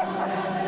Ha, ha, ha.